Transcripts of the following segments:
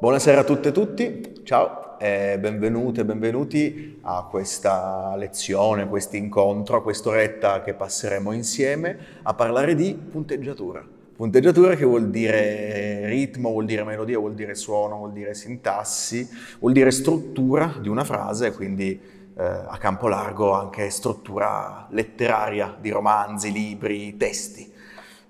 Buonasera a tutte e tutti, ciao e benvenute e benvenuti a questa lezione, questo incontro, a quest'oretta che passeremo insieme a parlare di punteggiatura. Punteggiatura che vuol dire ritmo, vuol dire melodia, vuol dire suono, vuol dire sintassi, vuol dire struttura di una frase, quindi eh, a campo largo anche struttura letteraria di romanzi, libri, testi.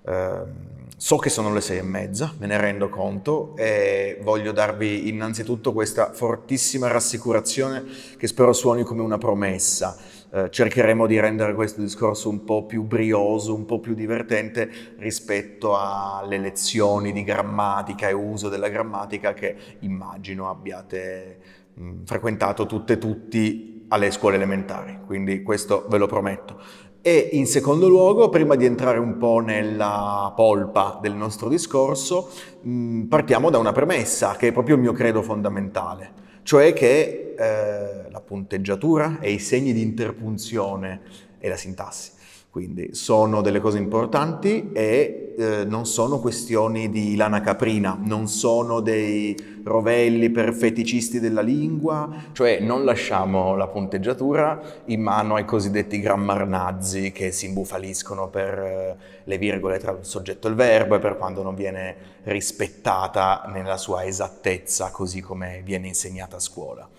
Eh, So che sono le sei e mezza, me ne rendo conto e voglio darvi innanzitutto questa fortissima rassicurazione che spero suoni come una promessa. Eh, cercheremo di rendere questo discorso un po' più brioso, un po' più divertente rispetto alle lezioni di grammatica e uso della grammatica che immagino abbiate mh, frequentato tutte e tutti alle scuole elementari, quindi questo ve lo prometto. E in secondo luogo, prima di entrare un po' nella polpa del nostro discorso, mh, partiamo da una premessa che è proprio il mio credo fondamentale, cioè che eh, la punteggiatura e i segni di interpunzione e la sintassi quindi sono delle cose importanti e eh, non sono questioni di lana caprina, non sono dei rovelli per feticisti della lingua, cioè non lasciamo la punteggiatura in mano ai cosiddetti grammarnazzi che si imbufaliscono per eh, le virgole tra il soggetto e il verbo e per quando non viene rispettata nella sua esattezza così come viene insegnata a scuola.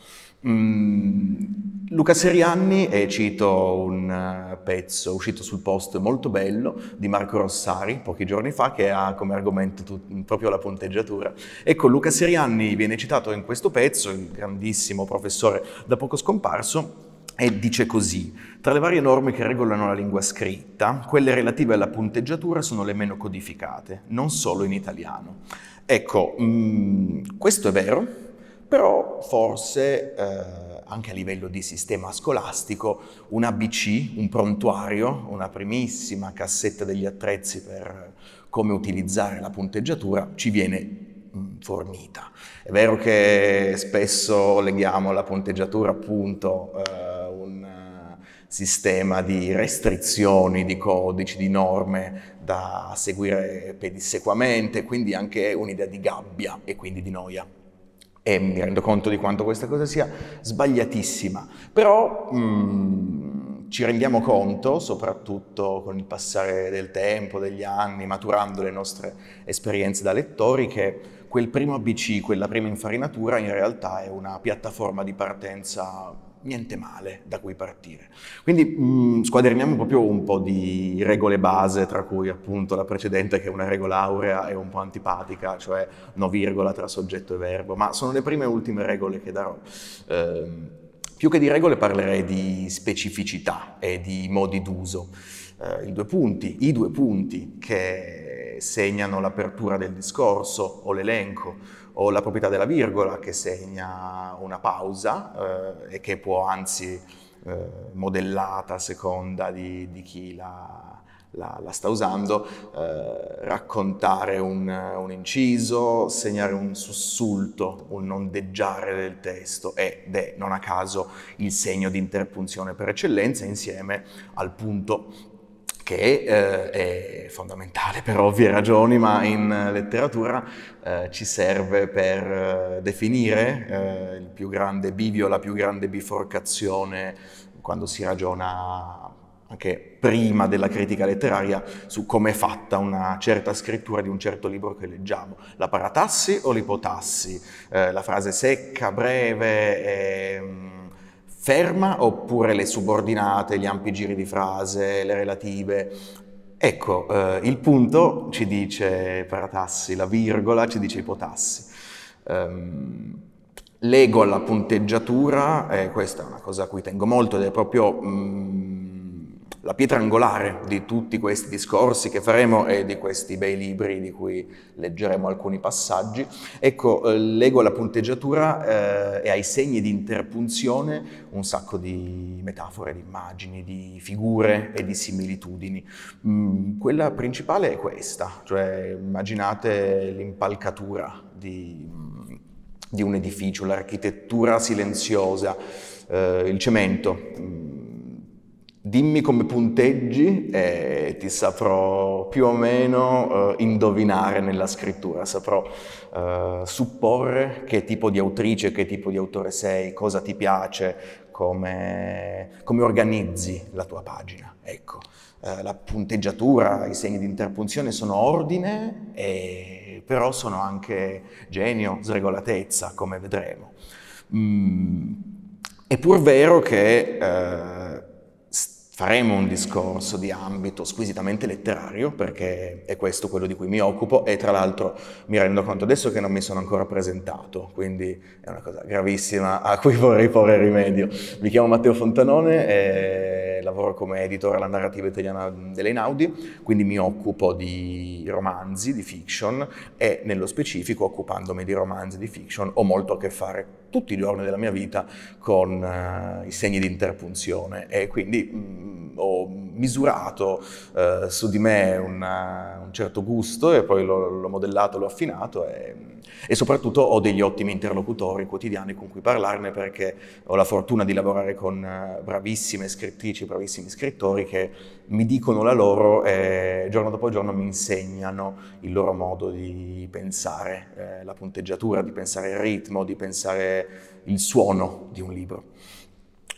Mm, Luca Serianni, e cito un eh, pezzo uscito sul post molto bello di Marco Rossari pochi giorni fa che ha come argomento tu, proprio la punteggiatura. Ecco, Luca Serianni viene citato in questo pezzo, il grandissimo professore da poco scomparso, e dice così, tra le varie norme che regolano la lingua scritta, quelle relative alla punteggiatura sono le meno codificate, non solo in italiano. Ecco, mh, mm, questo è vero, però forse eh, anche a livello di sistema scolastico un ABC, un prontuario, una primissima cassetta degli attrezzi per come utilizzare la punteggiatura ci viene mm, fornita. È vero che spesso leghiamo alla punteggiatura appunto eh, un sistema di restrizioni, di codici, di norme da seguire pedissequamente, quindi anche un'idea di gabbia e quindi di noia e mi rendo conto di quanto questa cosa sia sbagliatissima, però mh, ci rendiamo conto, soprattutto con il passare del tempo, degli anni, maturando le nostre esperienze da lettori, che quel primo ABC, quella prima infarinatura in realtà è una piattaforma di partenza niente male da cui partire. Quindi mh, mm, squadriniamo proprio un po' di regole base, tra cui appunto la precedente che è una regola aurea e un po' antipatica, cioè no virgola tra soggetto e verbo, ma sono le prime e ultime regole che darò. Eh, più che di regole parlerei di specificità e di modi d'uso. Eh, I due punti, i due punti che segnano l'apertura del discorso o l'elenco o la proprietà della virgola che segna una pausa eh, e che può anzi eh, modellata a seconda di, di chi la, la, la, sta usando, eh, raccontare un, un, inciso, segnare un sussulto, un ondeggiare del testo ed è non a caso il segno di interpunzione per eccellenza insieme al punto che eh, è fondamentale per ovvie ragioni, ma in letteratura eh, ci serve per eh, definire eh, il più grande bivio, la più grande biforcazione quando si ragiona anche prima della critica letteraria su come è fatta una certa scrittura di un certo libro che leggiamo. La paratassi o l'ipotassi? Eh, la frase secca, breve, e, ferma oppure le subordinate, gli ampi giri di frase, le relative. Ecco, eh, il punto ci dice paratassi, la virgola ci dice ipotassi. Um, lego alla punteggiatura, e questa è una cosa a cui tengo molto ed è proprio... Mm, la pietra angolare di tutti questi discorsi che faremo e di questi bei libri di cui leggeremo alcuni passaggi. Ecco, eh, leggo la punteggiatura eh, e ai segni di interpunzione un sacco di metafore, di immagini, di figure e di similitudini. Mm, quella principale è questa, cioè immaginate l'impalcatura di, di un edificio, l'architettura silenziosa, eh, il cemento mm, Dimmi come punteggi e ti saprò più o meno eh, indovinare nella scrittura, saprò eh, supporre che tipo di autrice, che tipo di autore sei, cosa ti piace, come, come organizzi la tua pagina. Ecco, eh, la punteggiatura, i segni di interpunzione sono ordine, e, però sono anche genio, sregolatezza, come vedremo. Mm, è pur vero che faremo un discorso di ambito squisitamente letterario, perché è questo quello di cui mi occupo e tra l'altro mi rendo conto adesso che non mi sono ancora presentato, quindi è una cosa gravissima a cui vorrei porre rimedio. Mi chiamo Matteo Fontanone e lavoro come editore alla narrativa italiana dell'Einaudi, quindi mi occupo di romanzi, di fiction e nello specifico occupandomi di romanzi di fiction ho molto a che fare tutti i giorni della mia vita con uh, i segni di interpunzione. E quindi mh, mm, ho misurato uh, su di me una, un certo gusto e poi l'ho, l'ho modellato, l'ho affinato e, e, soprattutto ho degli ottimi interlocutori quotidiani con cui parlarne perché ho la fortuna di lavorare con bravissime scrittrici, bravissimi scrittori che mi dicono la loro e giorno dopo giorno mi insegnano il loro modo di pensare eh, la punteggiatura, di pensare il ritmo, di pensare il suono di un libro.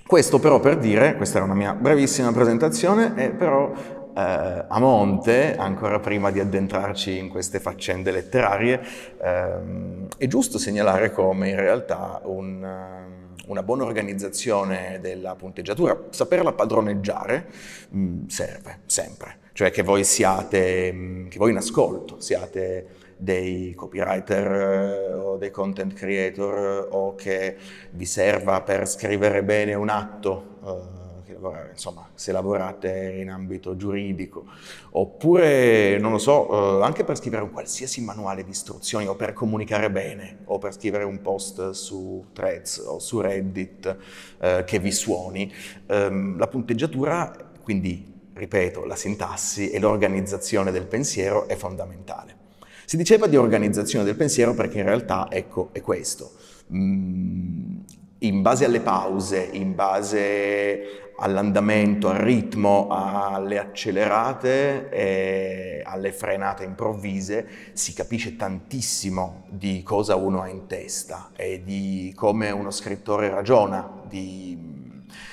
Questo però per dire, questa era una mia brevissima presentazione, e però eh, a monte, ancora prima di addentrarci in queste faccende letterarie, ehm, è giusto segnalare come in realtà un una buona organizzazione della punteggiatura, saperla padroneggiare mh, mm, serve sempre, cioè che voi siate, mh, mm, che voi in ascolto siate dei copywriter eh, o dei content creator o che vi serva per scrivere bene un atto. Eh, insomma, se lavorate in ambito giuridico, oppure, non lo so, eh, anche per scrivere un qualsiasi manuale di istruzioni o per comunicare bene, o per scrivere un post su Threads o su Reddit eh, che vi suoni, ehm, la punteggiatura, quindi, ripeto, la sintassi e l'organizzazione del pensiero è fondamentale. Si diceva di organizzazione del pensiero perché in realtà, ecco, è questo. Mm, in base alle pause, in base all'andamento, al ritmo, alle accelerate e alle frenate improvvise, si capisce tantissimo di cosa uno ha in testa e di come uno scrittore ragiona, di,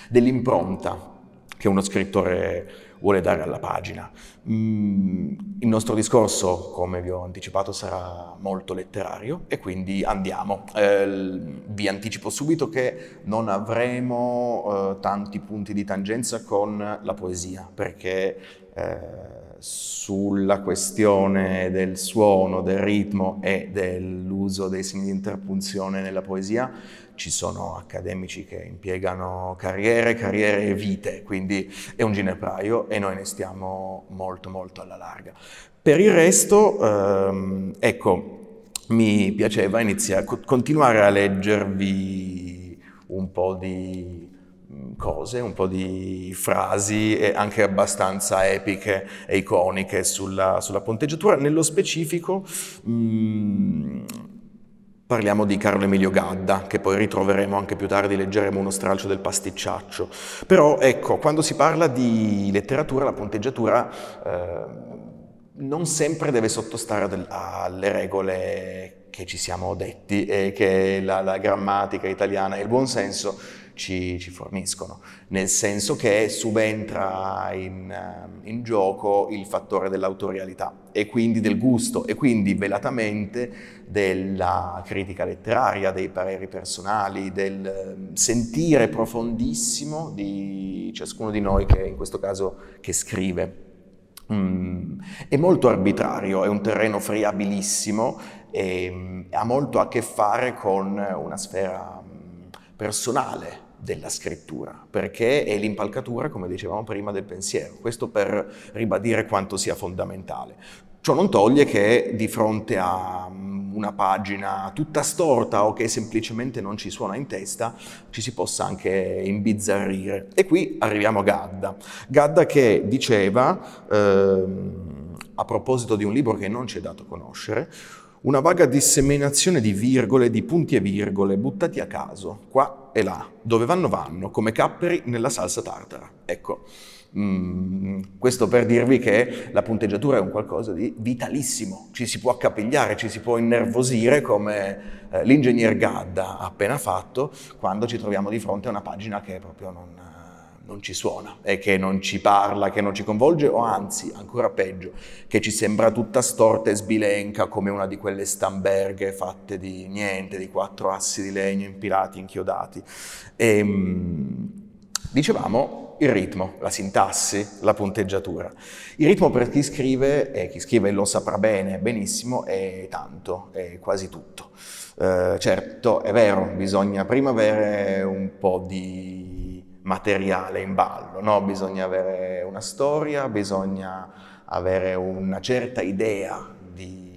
dell'impronta che uno scrittore vuole dare alla pagina. Mm, il nostro discorso, come vi ho anticipato, sarà molto letterario e quindi andiamo. Eh, vi anticipo subito che non avremo eh, tanti punti di tangenza con la poesia, perché eh, sulla questione del suono, del ritmo e dell'uso dei segni di interpunzione nella poesia ci sono accademici che impiegano carriere, carriere e vite, quindi è un ginepraio e noi ne stiamo molto molto alla larga. Per il resto, ehm, ecco, mi piaceva iniziare, continuare a leggervi un po' di mm, cose, un po' di frasi anche abbastanza epiche e iconiche sulla, sulla ponteggiatura. Nello specifico mh, mm, Parliamo di Carlo Emilio Gadda, che poi ritroveremo anche più tardi, leggeremo uno stralcio del pasticciaccio. Però ecco, quando si parla di letteratura, la punteggiatura eh, non sempre deve sottostare alle regole che ci siamo detti e che la, la grammatica italiana e il buonsenso ci, ci, forniscono, nel senso che subentra in, in, gioco il fattore dell'autorialità e quindi del gusto e quindi velatamente della critica letteraria, dei pareri personali, del sentire profondissimo di ciascuno di noi che in questo caso che scrive. Mm, è molto arbitrario, è un terreno friabilissimo e mm, ha molto a che fare con una sfera mm, personale della scrittura, perché è l'impalcatura, come dicevamo prima, del pensiero. Questo per ribadire quanto sia fondamentale. Ciò non toglie che di fronte a mm, una pagina tutta storta o che semplicemente non ci suona in testa, ci si possa anche imbizzarrire. E qui arriviamo a Gadda. Gadda che diceva, ehm, a proposito di un libro che non ci è dato conoscere, una vaga disseminazione di virgole, di punti e virgole, buttati a caso, qua e là, dove vanno vanno, come capperi nella salsa tartara. Ecco, mm, questo per dirvi che la punteggiatura è un qualcosa di vitalissimo, ci si può accapigliare, ci si può innervosire come eh, l'ingegner Gadda ha appena fatto quando ci troviamo di fronte a una pagina che proprio non non ci suona e che non ci parla, che non ci coinvolge o anzi, ancora peggio, che ci sembra tutta storta e sbilenca come una di quelle stamberghe fatte di niente, di quattro assi di legno impilati, inchiodati. E, ehm, dicevamo il ritmo, la sintassi, la punteggiatura. Il ritmo per chi scrive, e chi scrive lo saprà bene, benissimo, è tanto, è quasi tutto. Eh, certo, è vero, bisogna prima avere un po' di materiale in ballo, no? bisogna avere una storia, bisogna avere una certa idea di,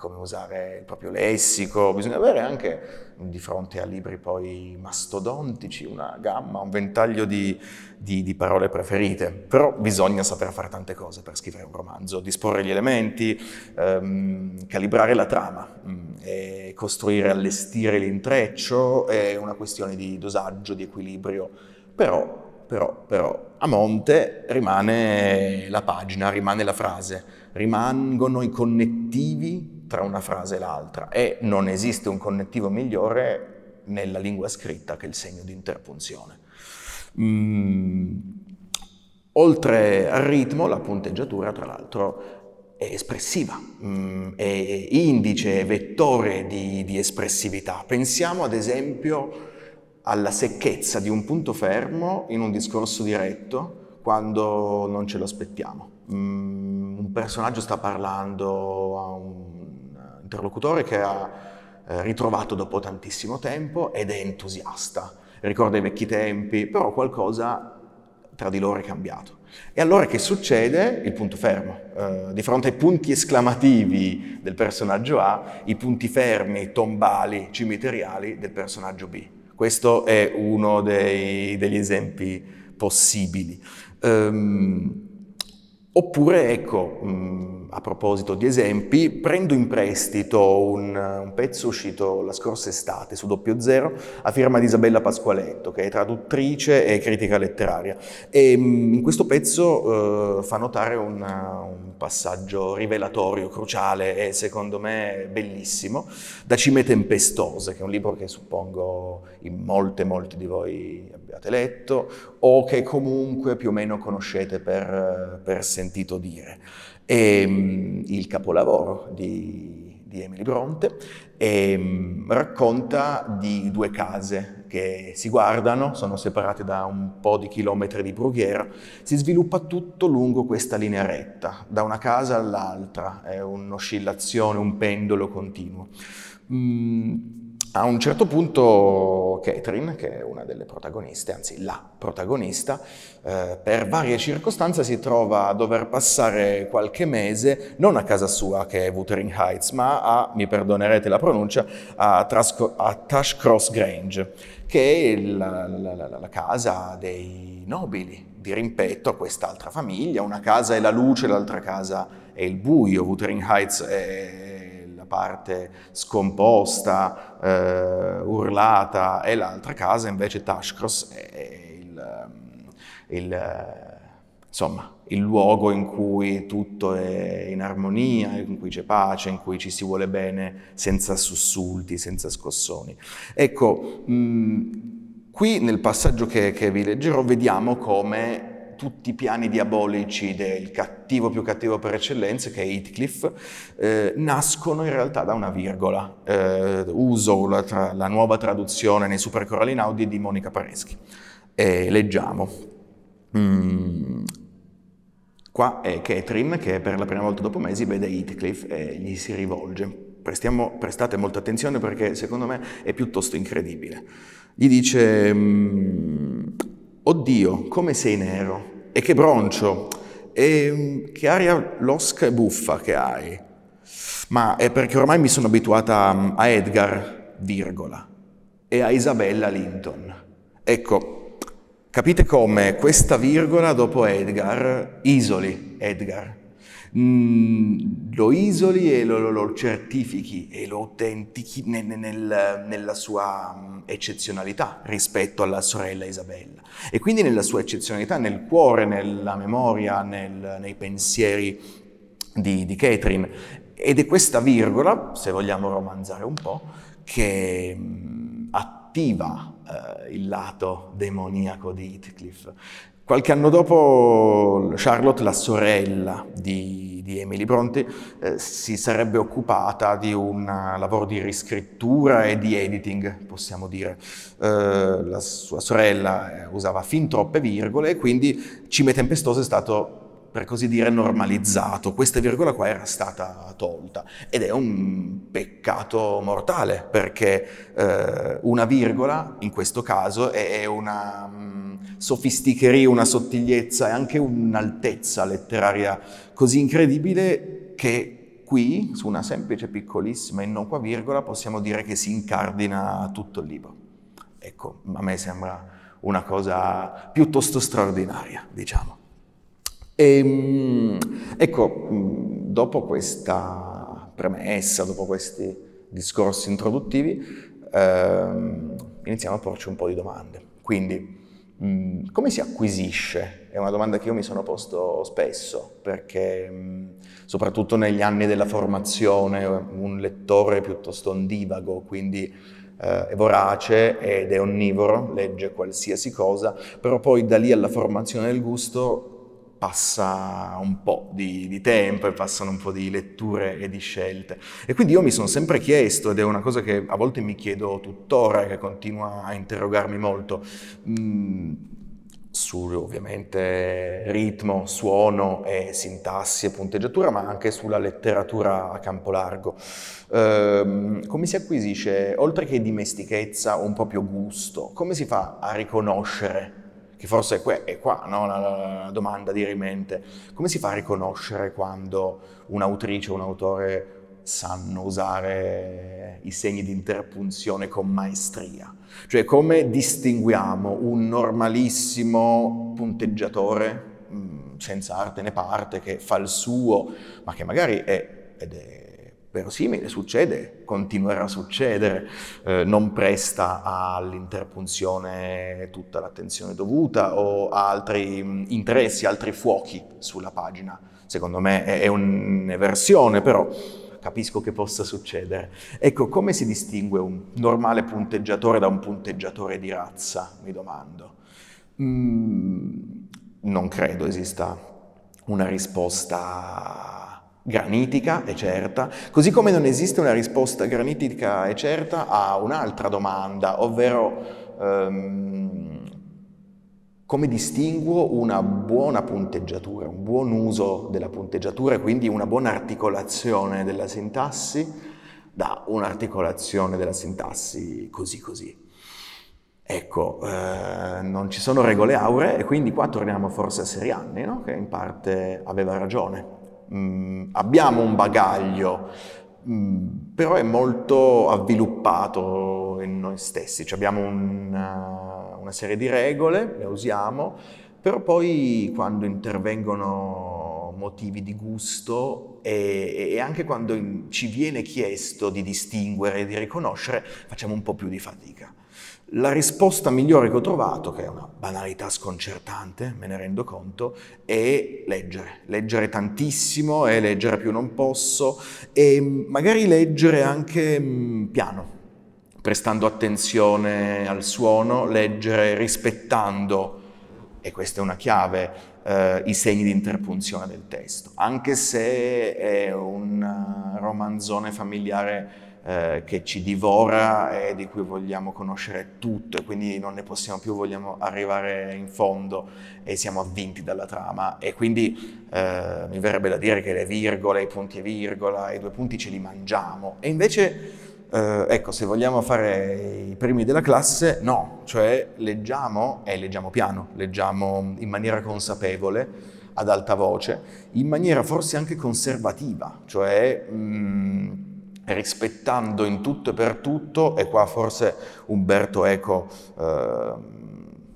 come usare il proprio lessico, bisogna avere anche di fronte a libri poi mastodontici una gamma, un ventaglio di, di, di parole preferite, però bisogna saper fare tante cose per scrivere un romanzo, disporre gli elementi, ehm, calibrare la trama, mh, mm, costruire, allestire l'intreccio, è una questione di dosaggio, di equilibrio, però, però, però a monte rimane la pagina, rimane la frase, rimangono i connettivi tra una frase e l'altra e non esiste un connettivo migliore nella lingua scritta che il segno di interpunzione. Mm, oltre al ritmo, la punteggiatura, tra l'altro, è espressiva, mm, è indice, è vettore di, di espressività. Pensiamo ad esempio alla secchezza di un punto fermo in un discorso diretto quando non ce lo aspettiamo. Mm, un personaggio sta parlando a un interlocutore che ha eh, ritrovato dopo tantissimo tempo ed è entusiasta, ricorda i vecchi tempi, però qualcosa tra di loro è cambiato. E allora che succede? Il punto fermo. Eh, di fronte ai punti esclamativi del personaggio A, i punti fermi, tombali, cimiteriali del personaggio B. Questo è uno dei, degli esempi possibili. Um, oppure, ecco, um, a proposito di esempi, prendo in prestito un, un, pezzo uscito la scorsa estate su Doppio Zero a firma di Isabella Pasqualetto, che è traduttrice e critica letteraria. E um, in questo pezzo uh, fa notare una, un passaggio rivelatorio, cruciale e secondo me bellissimo, da Cime Tempestose, che è un libro che suppongo in molte, molti di voi abbiate letto o che comunque più o meno conoscete per, per sentito dire e, ehm, il capolavoro di, di Emily Bronte e, ehm, racconta di due case che si guardano, sono separate da un po' di chilometri di brughiera, si sviluppa tutto lungo questa linea retta, da una casa all'altra, è un'oscillazione, un pendolo continuo. Mm, a un certo punto Catherine, che è una delle protagoniste, anzi la protagonista, eh, per varie circostanze si trova a dover passare qualche mese non a casa sua, che è Wuthering Heights, ma a, mi perdonerete la pronuncia, a, Trasco, a Tash Cross Grange, che è la, la, la, la casa dei nobili, di rimpetto a quest'altra famiglia. Una casa è la luce, l'altra casa è il buio. Wuthering Heights è parte scomposta, eh, urlata, e l'altra casa invece Tashkros è il, ehm, il, insomma, il luogo in cui tutto è in armonia, in cui c'è pace, in cui ci si vuole bene senza sussulti, senza scossoni. Ecco, mh, qui nel passaggio che, che vi leggerò vediamo come tutti i piani diabolici del cattivo più cattivo per eccellenza, che è Heathcliff, eh, nascono in realtà da una virgola. Eh, uso la, tra, la, nuova traduzione nei Super Coralli Inaudi di Monica Pareschi. E leggiamo. Mm. Qua è Catherine che per la prima volta dopo mesi vede Heathcliff e gli si rivolge. Prestiamo, prestate molta attenzione perché secondo me è piuttosto incredibile. Gli dice, mm, oddio, come sei nero, e che broncio, e che aria losca e buffa che hai. Ma è perché ormai mi sono abituata a Edgar, virgola, e a Isabella Linton. Ecco, capite come questa virgola dopo Edgar isoli Edgar. Mm, lo isoli e lo, lo, certifichi e lo autentichi nel, nel, nella sua mm, eccezionalità rispetto alla sorella Isabella. E quindi nella sua eccezionalità, nel cuore, nella memoria, nel, nei pensieri di, di Catherine. Ed è questa virgola, se vogliamo romanzare un po', che mm, attiva eh, il lato demoniaco di Heathcliff. Qualche anno dopo Charlotte, la sorella di, di Emily Bronte, eh, si sarebbe occupata di un lavoro di riscrittura e di editing, possiamo dire. Eh, la sua sorella eh, usava fin troppe virgole e quindi Cime Tempestoso è stato per così dire, normalizzato. Questa virgola qua era stata tolta ed è un peccato mortale perché eh, una virgola, in questo caso, è una um, sofisticheria, una sottigliezza e anche un'altezza letteraria così incredibile che qui, su una semplice piccolissima innocua virgola, possiamo dire che si incardina tutto il libro. Ecco, a me sembra una cosa piuttosto straordinaria, diciamo. E, ehm, ecco, dopo questa premessa, dopo questi discorsi introduttivi, ehm, iniziamo a porci un po' di domande. Quindi, mh, come si acquisisce? È una domanda che io mi sono posto spesso, perché mh, soprattutto negli anni della formazione un lettore piuttosto ondivago, quindi eh, è vorace ed è onnivoro, legge qualsiasi cosa, però poi da lì alla formazione del gusto passa un po' di, di, tempo e passano un po' di letture e di scelte. E quindi io mi sono sempre chiesto, ed è una cosa che a volte mi chiedo tuttora che continua a interrogarmi molto, mm, su ovviamente ritmo, suono e sintassi e punteggiatura, ma anche sulla letteratura a campo largo. Ehm, come si acquisisce, oltre che dimestichezza, un po' più gusto? Come si fa a riconoscere che forse è, qua, è qua no? la, la, domanda di rimente. Come si fa a riconoscere quando un'autrice o un autore sanno usare i segni di interpunzione con maestria? Cioè come distinguiamo un normalissimo punteggiatore mm, senza arte né parte che fa il suo, ma che magari è, ed è verosimile, succede, continuerà a succedere, eh, non presta all'interpunzione tutta l'attenzione dovuta o ha altri mh, interessi, altri fuochi sulla pagina. Secondo me è, è un'eversione, però capisco che possa succedere. Ecco, come si distingue un normale punteggiatore da un punteggiatore di razza, mi domando. Mm, non credo esista una risposta granitica e certa, così come non esiste una risposta granitica e certa a un'altra domanda, ovvero um, come distinguo una buona punteggiatura, un buon uso della punteggiatura e quindi una buona articolazione della sintassi da un'articolazione della sintassi così così. Ecco, eh, non ci sono regole auree e quindi qua torniamo forse a Serianni, no? che in parte aveva ragione mh, mm, abbiamo un bagaglio, mh, mm, però è molto avviluppato in noi stessi, cioè abbiamo una, una serie di regole, le usiamo, però poi quando intervengono motivi di gusto e, e anche quando in, ci viene chiesto di distinguere e di riconoscere, facciamo un po' più di fatica. La risposta migliore che ho trovato, che è una banalità sconcertante, me ne rendo conto, è leggere. Leggere tantissimo e leggere più non posso e magari leggere anche mm, piano, prestando attenzione al suono, leggere rispettando, e questa è una chiave, eh, i segni di interpunzione del testo. Anche se è un romanzone familiare eh, che ci divora e di cui vogliamo conoscere tutto e quindi non ne possiamo più, vogliamo arrivare in fondo e siamo avvinti dalla trama. E quindi eh, mi verrebbe da dire che le virgole, i punti e virgola, i due punti ce li mangiamo. E invece eh, ecco se vogliamo fare i primi della classe no, cioè leggiamo e leggiamo piano, leggiamo in maniera consapevole ad alta voce, in maniera forse anche conservativa, cioè mm, rispettando in tutto e per tutto, e qua forse Umberto Eco eh,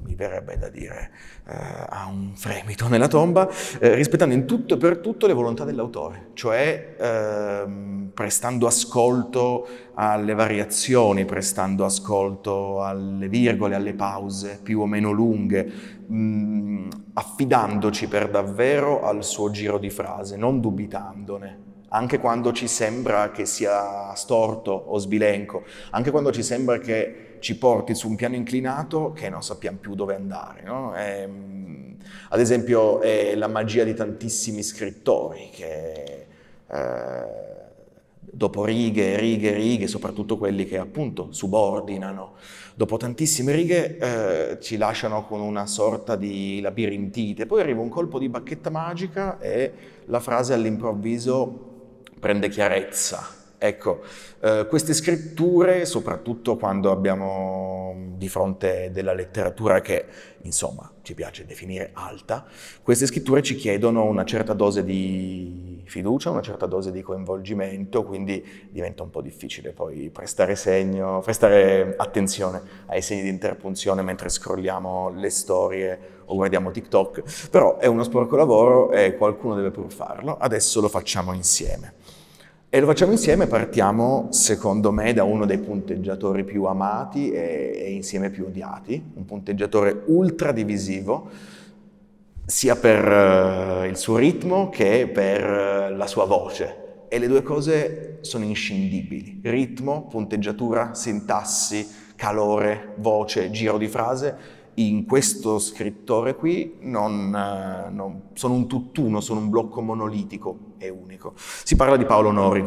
mi verrebbe da dire, eh, ha un fremito nella tomba, eh, rispettando in tutto e per tutto le volontà dell'autore, cioè ehm, prestando ascolto alle variazioni, prestando ascolto alle virgole, alle pause più o meno lunghe, mh, mm, affidandoci per davvero al suo giro di frase, non dubitandone anche quando ci sembra che sia storto o sbilenco, anche quando ci sembra che ci porti su un piano inclinato che non sappiamo più dove andare. No? È, ehm, ad esempio è la magia di tantissimi scrittori che eh, dopo righe, righe, righe, soprattutto quelli che appunto subordinano, dopo tantissime righe eh, ci lasciano con una sorta di labirintite, poi arriva un colpo di bacchetta magica e la frase all'improvviso prende chiarezza. Ecco, eh, queste scritture, soprattutto quando abbiamo di fronte della letteratura che, insomma, ci piace definire alta, queste scritture ci chiedono una certa dose di fiducia, una certa dose di coinvolgimento, quindi diventa un po' difficile poi prestare, segno, prestare attenzione ai segni di interpunzione mentre scrolliamo le storie o guardiamo TikTok, però è uno sporco lavoro e qualcuno deve pur farlo, adesso lo facciamo insieme. E lo facciamo insieme, partiamo secondo me da uno dei punteggiatori più amati e, e insieme più odiati, un punteggiatore ultra divisivo, sia per uh, il suo ritmo che per uh, la sua voce. E le due cose sono inscindibili. Ritmo, punteggiatura, sintassi, calore, voce, giro di frase in questo scrittore qui non, eh, non, sono un tutt'uno, sono un blocco monolitico e unico. Si parla di Paolo Nori,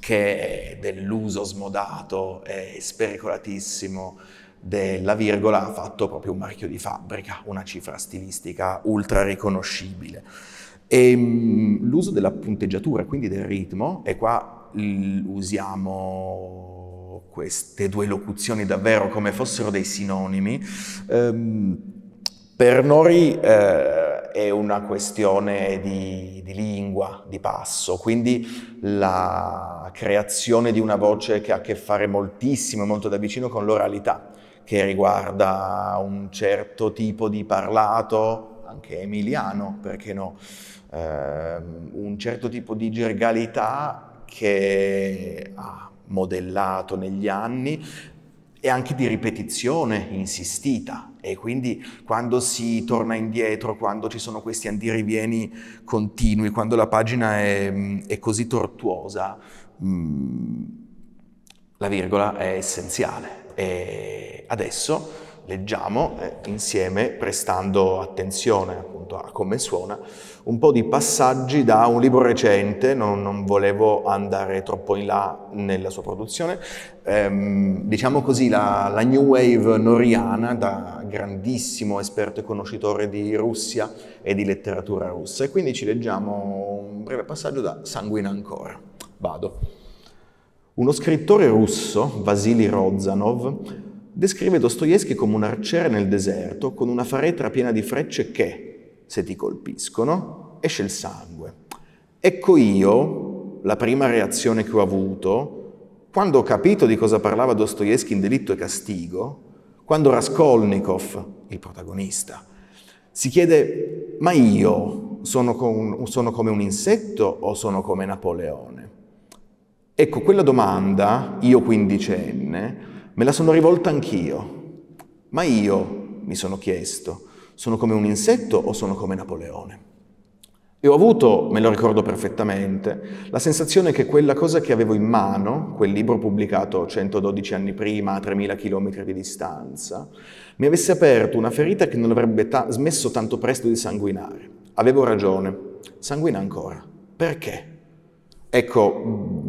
che dell'uso smodato e spericolatissimo della virgola ha fatto proprio un marchio di fabbrica, una cifra stilistica ultra riconoscibile. E mm, l'uso della punteggiatura, quindi del ritmo, e qua usiamo queste due locuzioni davvero come fossero dei sinonimi, ehm, per noi eh, è una questione di, di, lingua, di passo, quindi la creazione di una voce che ha a che fare moltissimo, molto da vicino con l'oralità, che riguarda un certo tipo di parlato, anche emiliano, perché no, eh, un certo tipo di gergalità che ha modellato negli anni e anche di ripetizione insistita e quindi quando si torna indietro, quando ci sono questi andirivieni continui, quando la pagina è, è così tortuosa, mm, la virgola è essenziale. E adesso leggiamo eh, insieme, prestando attenzione appunto a come suona, un po' di passaggi da un libro recente, non, non volevo andare troppo in là nella sua produzione, ehm, diciamo così la, la, New Wave noriana, da grandissimo esperto e conoscitore di Russia e di letteratura russa. E quindi ci leggiamo un breve passaggio da Sanguina ancora. Vado. Uno scrittore russo, Vasily Rozanov, descrive Dostoevsky come un arciere nel deserto con una faretra piena di frecce che, se ti colpiscono, esce il sangue. Ecco io la prima reazione che ho avuto quando ho capito di cosa parlava Dostoevsky in Delitto e Castigo, quando Raskolnikov, il protagonista, si chiede ma io sono, con, sono come un insetto o sono come Napoleone? Ecco, quella domanda, io quindicenne, Me la sono rivolta anch'io, ma io, mi sono chiesto, sono come un insetto o sono come Napoleone? E ho avuto, me lo ricordo perfettamente, la sensazione che quella cosa che avevo in mano, quel libro pubblicato 112 anni prima a 3000 km di distanza, mi avesse aperto una ferita che non avrebbe ta- smesso tanto presto di sanguinare. Avevo ragione, sanguina ancora. Perché? Ecco,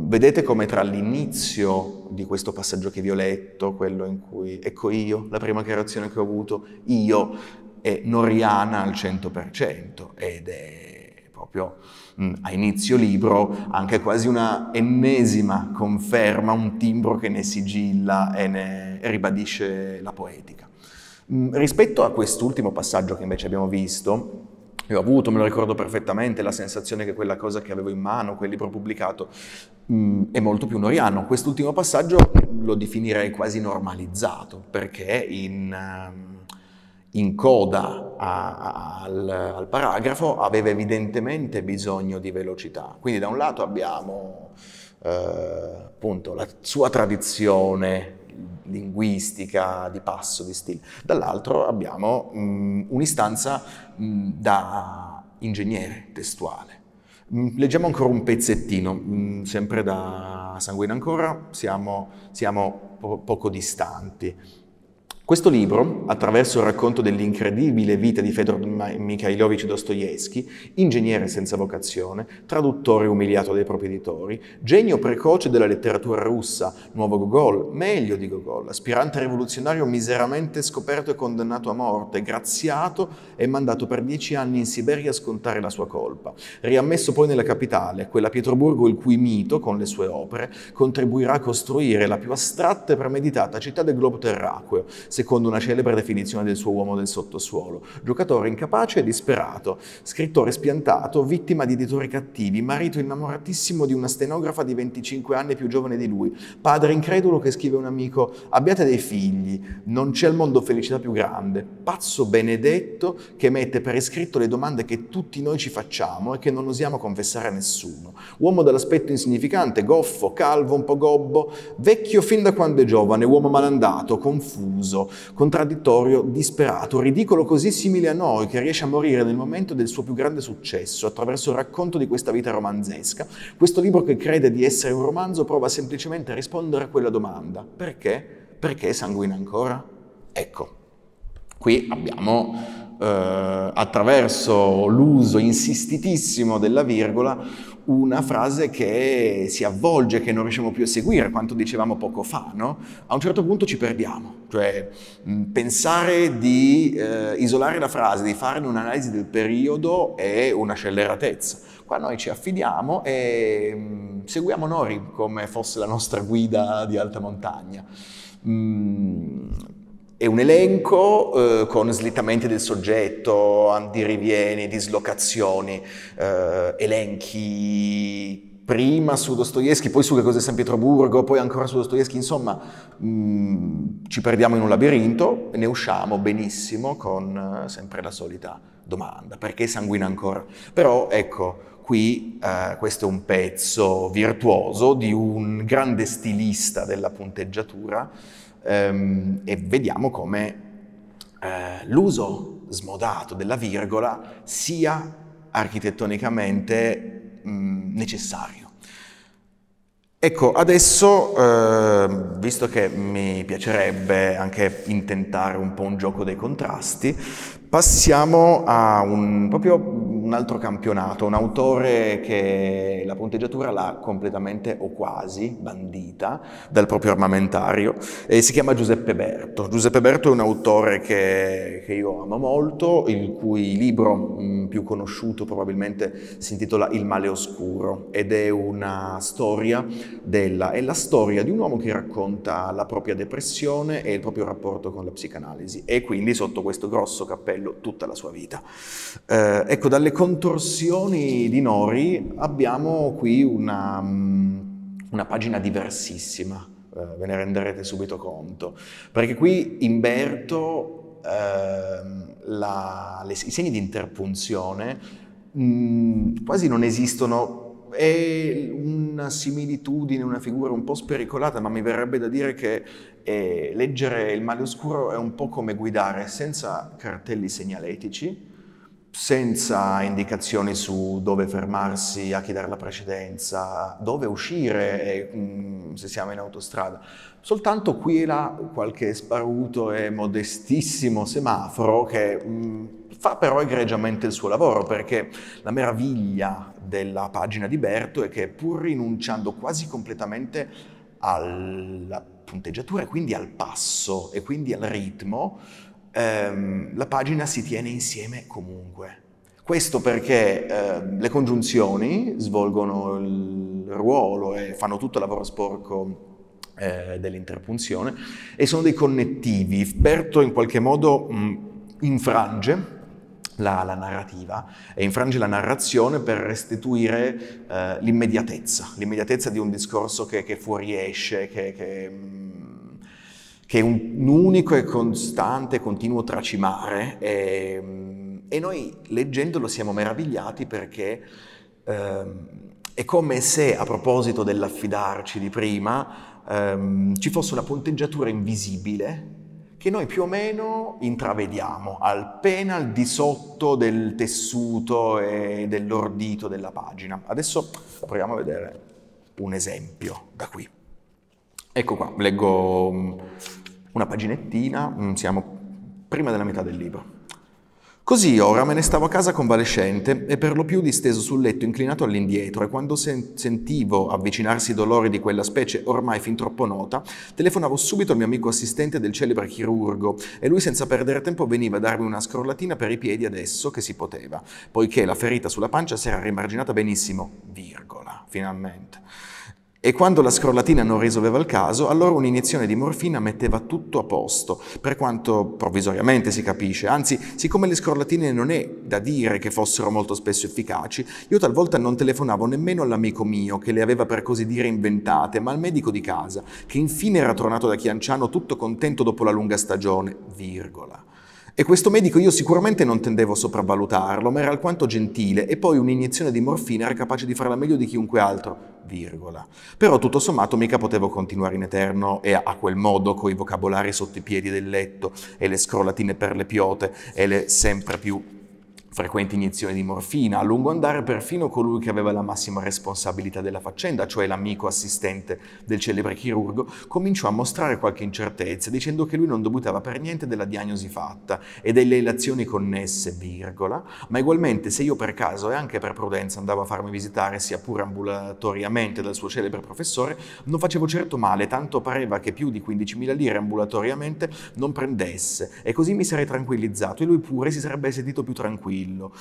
vedete come tra l'inizio di questo passaggio che vi ho letto, quello in cui, ecco io, la prima creazione che ho avuto, io, è noriana al 100% ed è proprio mh, a inizio libro anche quasi una ennesima conferma, un timbro che ne sigilla e ne ribadisce la poetica. Mh, rispetto a quest'ultimo passaggio che invece abbiamo visto, e ho avuto, me lo ricordo perfettamente, la sensazione che quella cosa che avevo in mano, quel libro pubblicato, mh, mm, è molto più noriano. Quest'ultimo passaggio lo definirei quasi normalizzato, perché in, uh, in coda a, a, al, al, paragrafo aveva evidentemente bisogno di velocità. Quindi da un lato abbiamo eh, appunto la sua tradizione linguistica, di passo, di stile, dall'altro abbiamo mh, un'istanza mh, da ingegnere testuale. Mh, leggiamo ancora un pezzettino, sempre da Sanguina ancora, siamo, siamo po- poco distanti. Questo libro, attraverso il racconto dell'incredibile vita di Fedor Mikhailovich Dostoevsky, ingegnere senza vocazione, traduttore umiliato dai propri editori, genio precoce della letteratura russa, nuovo Gogol, meglio di Gogol, aspirante rivoluzionario miseramente scoperto e condannato a morte, graziato e mandato per dieci anni in Siberia a scontare la sua colpa, riammesso poi nella capitale, quella Pietroburgo il cui mito, con le sue opere, contribuirà a costruire la più astratta e premeditata città del globo terracqueo, secondo una celebre definizione del suo uomo del sottosuolo. Giocatore incapace e disperato, scrittore spiantato, vittima di editori cattivi, marito innamoratissimo di una stenografa di 25 anni più giovane di lui, padre incredulo che scrive un amico abbiate dei figli, non c'è al mondo felicità più grande, pazzo benedetto che mette per iscritto le domande che tutti noi ci facciamo e che non osiamo confessare a nessuno. Uomo dall'aspetto insignificante, goffo, calvo, un po' gobbo, vecchio fin da quando è giovane, uomo malandato, confuso, contraddittorio, disperato, ridicolo così simile a noi che riesce a morire nel momento del suo più grande successo attraverso il racconto di questa vita romanzesca. Questo libro che crede di essere un romanzo prova semplicemente a rispondere a quella domanda. Perché? Perché sanguina ancora? Ecco, qui abbiamo eh, attraverso l'uso insistitissimo della virgola una frase che si avvolge, che non riusciamo più a seguire, quanto dicevamo poco fa, no? A un certo punto ci perdiamo, cioè pensare di eh, isolare la frase, di fare un'analisi del periodo è una scelleratezza. Qua noi ci affidiamo e mh, seguiamo Nori come fosse la nostra guida di alta montagna. Mh, è un elenco eh, con slittamenti del soggetto, andirivieni, dislocazioni, eh, elenchi prima su Dostoevsky, poi su che cos'è San Pietroburgo, poi ancora su Dostoevsky, insomma mh, mm, ci perdiamo in un labirinto e ne usciamo benissimo con eh, sempre la solita domanda, perché sanguina ancora? Però ecco, qui eh, questo è un pezzo virtuoso di un grande stilista della punteggiatura, ehm, e vediamo come eh, l'uso smodato della virgola sia architettonicamente mh, necessario. Ecco, adesso, eh, visto che mi piacerebbe anche intentare un po' un gioco dei contrasti, passiamo a un, proprio un altro campionato, un autore che la punteggiatura l'ha completamente o quasi bandita dal proprio armamentario e si chiama Giuseppe Berto. Giuseppe Berto è un autore che, che io amo molto, il cui libro mh, più conosciuto probabilmente si intitola Il male oscuro ed è una storia della, è la storia di un uomo che racconta la propria depressione e il proprio rapporto con la psicanalisi e quindi sotto questo grosso cappello tutta la sua vita. Eh, ecco, dalle contorsioni di Nori abbiamo qui una, mm, una pagina diversissima, eh, ve ne renderete subito conto, perché qui Imberto, eh, la, le, i segni di interpunzione mh, mm, quasi non esistono è una similitudine, una figura un po' spericolata, ma mi verrebbe da dire che eh, leggere il male oscuro è un po' come guidare senza cartelli segnaletici, senza indicazioni su dove fermarsi, a chi dare la precedenza, dove uscire mh, mm, se siamo in autostrada. Soltanto qui e là qualche sparuto e modestissimo semaforo che mh, mm, fa però egregiamente il suo lavoro, perché la meraviglia della pagina di Berto è che pur rinunciando quasi completamente alla punteggiatura quindi al passo e quindi al ritmo, ehm, la pagina si tiene insieme comunque. Questo perché eh, le congiunzioni svolgono il ruolo e fanno tutto il lavoro sporco eh, dell'interpunzione e sono dei connettivi. Berto in qualche modo mh, infrange la, la, narrativa e infrange la narrazione per restituire eh, l'immediatezza, l'immediatezza di un discorso che, che fuoriesce, che, che mh, che è un, un unico e costante, continuo tracimare, e, ehm, e noi leggendolo siamo meravigliati perché ehm, è come se, a proposito dell'affidarci di prima, ehm, ci fosse una punteggiatura invisibile che noi più o meno intravediamo appena al di sotto del tessuto e dell'ordito della pagina. Adesso proviamo a vedere un esempio da qui. Ecco qua, leggo mm, una paginettina, mm, siamo prima della metà del libro. Così ora me ne stavo a casa convalescente e per lo più disteso sul letto inclinato all'indietro e quando sen- sentivo avvicinarsi i dolori di quella specie ormai fin troppo nota, telefonavo subito al mio amico assistente del celebre chirurgo e lui senza perdere tempo veniva a darmi una scrollatina per i piedi adesso che si poteva, poiché la ferita sulla pancia si era rimarginata benissimo, virgola, finalmente. E quando la scrollatina non risolveva il caso, allora un'iniezione di morfina metteva tutto a posto, per quanto provvisoriamente si capisce. Anzi, siccome le scrollatine non è da dire che fossero molto spesso efficaci, io talvolta non telefonavo nemmeno all'amico mio, che le aveva per così dire inventate, ma al medico di casa, che infine era tornato da Chianciano tutto contento dopo la lunga stagione, virgola. E questo medico io sicuramente non tendevo a sopravvalutarlo, ma era alquanto gentile e poi un'iniezione di morfina era capace di farla meglio di chiunque altro, virgola. Però tutto sommato mica potevo continuare in eterno e a quel modo coi vocabolari sotto i piedi del letto e le scrollatine per le piote e le sempre più frequenti iniezioni di morfina, a lungo andare perfino colui che aveva la massima responsabilità della faccenda, cioè l'amico assistente del celebre chirurgo, cominciò a mostrare qualche incertezza, dicendo che lui non dubitava per niente della diagnosi fatta e delle ilazioni connesse, virgola, ma ugualmente se io per caso e anche per prudenza andavo a farmi visitare sia pure ambulatoriamente dal suo celebre professore, non facevo certo male, tanto pareva che più di 15.000 lire ambulatoriamente non prendesse, e così mi sarei tranquillizzato e lui pure si sarebbe sentito più tranquillo tranquillo.